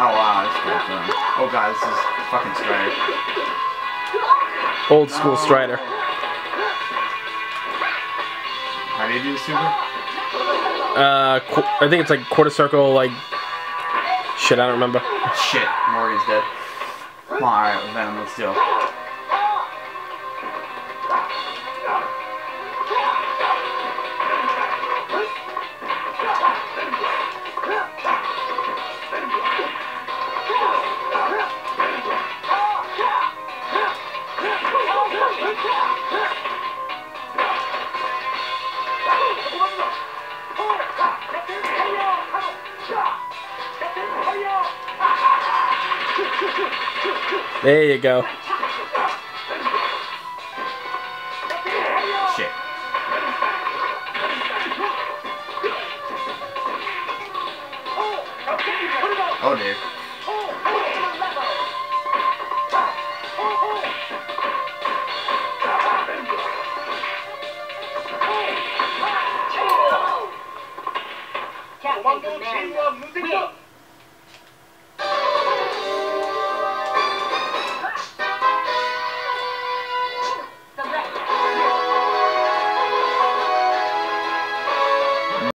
Oh wow, that's cool. Oh god, this is fucking Strider. Old school Strider. How do you do the super? Uh, I think it's like quarter circle, like shit. I don't remember. Shit, Morrigan's dead. Come on, alright, Venom, let's do it. There you go. Shit. Oh コマンドは無敵だ、ね